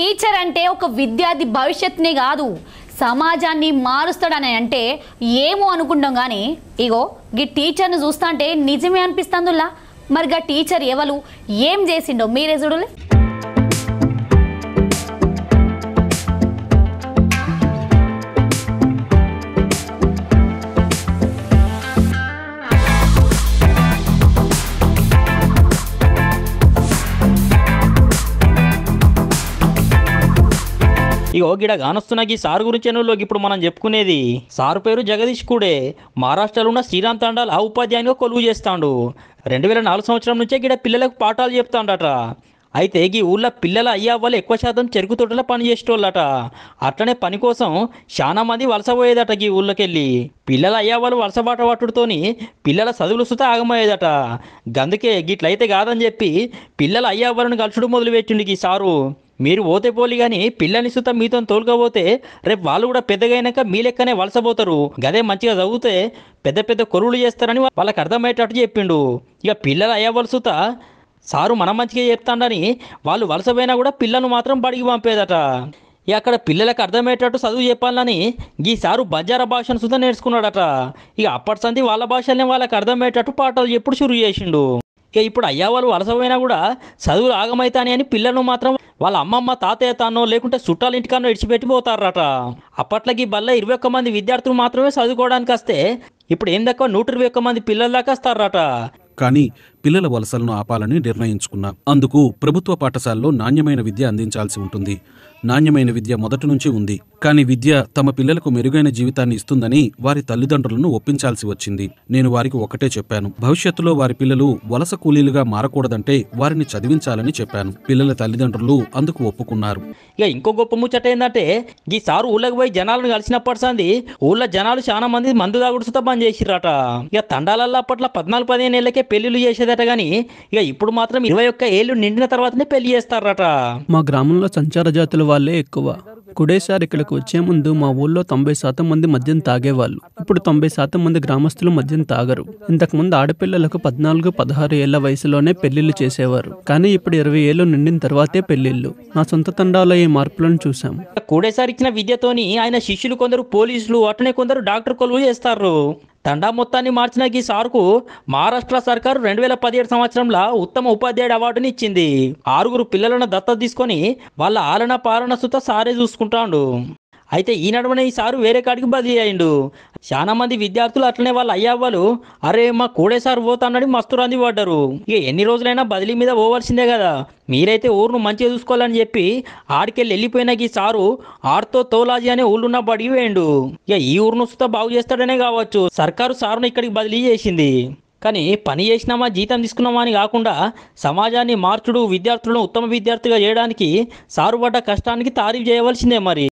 Teacher అంటే ఒక విద్యార్థి భవిష్యత్తునే కాదు సమాజాన్ని మారుస్తాడని అంటే ఏమో అనుకుంటాం కానీ ఇగో ఈ టీచర్ని చూస్తుంటే నిజమే అనిపిస్తుందిలా మరి గా టీచర్ ఎవరు ఏం చేసిండో? మీరే చూడలే ఇగో గిడ గానొస్తున్న సార్ సారు గురించి ఇప్పుడు మనం చెప్పుకునేది సారు పేరు జగదీష్ కూడే మహారాష్ట్రలో ఉన్న శ్రీరామ్ తాండాల్ ఆ ఉపాధ్యాయునిగా కొలువు చేస్తాడు. రెండు వేల నాలుగు సంవత్సరం నుంచే గిడ పిల్లలకు పాఠాలు చెప్తాడట. అయితే ఈ ఊళ్ళో పిల్లల అయ్యా వాళ్ళు ఎక్కువ శాతం చెరుకు తోటలో పని చేసేటోళ్ళట. అట్లనే పని కోసం చాలా మంది వలస పోయేదట ఈ ఊళ్ళోకెళ్ళి. పిల్లల అయ్యా వాళ్ళు వలస బాట పట్టుడుతోని పిల్లల చదువులు సుత ఆగమయ్యేదట. గందుకే గిట్లయితే కాదని చెప్పి పిల్లల అయ్యా వాళ్ళని కలుచుడు మొదలుపెట్టిండు ఈ సారు. మీరు పోతే పోలి కానీ పిల్లని సుత మీతో తోలుకపోతే రేపు వాళ్ళు కూడా పెద్దగైనాక మీ లెక్కనే వలసపోతారు. గదే మంచిగా చదివితే పెద్ద పెద్ద కొరువులు చేస్తారని వాళ్ళకి అర్థమయ్యేటట్టు చెప్పిండు. ఇక పిల్లలు అయ్యవలసి సుత సారు మన మంచిగా చెప్తాడని వాళ్ళు వలసపోయినా కూడా పిల్లను మాత్రం బడికి పంపేదట. ఇక అక్కడ పిల్లలకు అర్థమయ్యేటట్టు చదువు చెప్పాలని ఈ సారు బజార భాషను సుధా నేర్చుకున్నాడట. ఇక అప్పటి సంది వాళ్ళ భాషలనే వాళ్ళకి అర్థమయ్యేటట్టు పాటలు ఎప్పుడు షురు చేసిండు. ఇక ఇప్పుడు అయ్యా వాళ్ళు వలసపోయినా కూడా చదువులు ఆగమైతాని అని పిల్లలను మాత్రం వాళ్ళ అమ్మమ్మ తాతయ్య తానో లేకుంటే చుట్టాల ఇంటికానో ఇడిచిపెట్టిపోతారట. అప్పట్లకి బల్ల ఇరవై ఒక్క మంది విద్యార్థులు మాత్రమే చదువుకోవడానికి వస్తే ఇప్పుడు ఏం దక్కువ నూట ఇరవై ఒక్క మంది పిల్లల దాకా వస్తారట. కానీ పిల్లల వలసలను ఆపాలని నిర్ణయించుకున్నా. అందుకు ప్రభుత్వ పాఠశాలలో నాణ్యమైన విద్య అందించాల్సి ఉంటుంది. నాణ్యమైన విద్య మొదటి నుంచి ఉంది. కానీ విద్య తమ పిల్లలకు మెరుగైన జీవితాన్ని ఇస్తుందని వారి తల్లిదండ్రులను ఒప్పించాల్సి వచ్చింది. నేను వారికి ఒకటే చెప్పాను. భవిష్యత్తులో వారి పిల్లలు వలస కూలీలుగా మారకూడదంటే వారిని చదివించాలని చెప్పాను. పిల్లల తల్లిదండ్రులు అందుకు ఒప్పుకున్నారు. ఇక ఇంకో గొప్ప ముచ్చట ఏంటంటే ఈ సారు ఊళ్ళకి పోయి జనాలను కలిసినప్పటి సంది ఊళ్ళో జనాలు చాలా మంది మందు తాగుడు పని చేసిరట ఇక తండాలల్లో అప్పట్లో పద్నాలుగు పదిహేను ఏళ్ళకే పెళ్ళిళ్ళు చేసేదట కానీ ఇక ఇప్పుడు మాత్రం ఇరవై ఒక్క ఏళ్ళు నిండిన తర్వాతనే పెళ్ళి చేస్తారట. మా గ్రామంలో సంచార జాతుల వాళ్ళే ఎక్కువ. కుడేసారి ఇక్కడికి వచ్చే ముందు మా ఊళ్ళో తొంభై శాతం మంది మద్యం తాగేవాళ్ళు. ఇప్పుడు తొంభై శాతం మంది గ్రామస్తులు మద్యం తాగరు. ఇంతకుముందు ఆడపిల్లలకు పద్నాలుగు పదహారు ఏళ్ళ వయసులోనే పెళ్ళిళ్ళు చేసేవారు. కానీ ఇప్పుడు ఇరవై ఏళ్ళు నిండిన తర్వాతే పెళ్ళిళ్ళు. నా సొంత తండాలో ఈ మార్పులను చూశాం. కూడేసారి ఇచ్చిన విద్యతోని ఆయన శిష్యులు కొందరు పోలీసులు అట్లనే కొందరు డాక్టర్ కొలువు చేస్తారు. తండా మొత్తాన్ని మార్చిన ఈ సార్కు మహారాష్ట్ర సర్కారు రెండు వేల పదిహేడు సంవత్సరంలో ఉత్తమ ఉపాధ్యాయుడు అవార్డుని ఇచ్చింది. ఆరుగురు పిల్లలను దత్తత తీసుకొని వాళ్ళ ఆలన పాలన సుత సారే చూసుకుంటాడు. అయితే ఈ నడుమనే ఈ సారు వేరే కాడికి బదిలీ అయిండు. చాలా మంది విద్యార్థులు అట్లనే వాళ్ళ అయ్యవ్వలు అరే మా కూడే సార్ పోతానని మస్తు రంది పడ్డారు. ఇక ఎన్ని రోజులైనా బదిలీ మీద పోవాల్సిందే కదా. మీరైతే ఊరును మంచిగా చూసుకోవాలని చెప్పి ఆడికెళ్ళి వెళ్ళిపోయిన ఈ సారు ఆడితో తోలాజీ అనే ఊళ్ళున్న బడికి వేయండు ఇక ఈ ఊరును సుత బాగు చేస్తాడనే కావచ్చు. సర్కారు సారును ఇక్కడికి బదిలీ చేసింది. కానీ పని చేసినామా జీతం తీసుకున్నామా అని కాకుండా సమాజాన్ని మార్చుడు విద్యార్థులను ఉత్తమ విద్యార్థిగా చేయడానికి సారు పడ్డ కష్టానికి తారీఫ్ చేయవలసిందే మరి.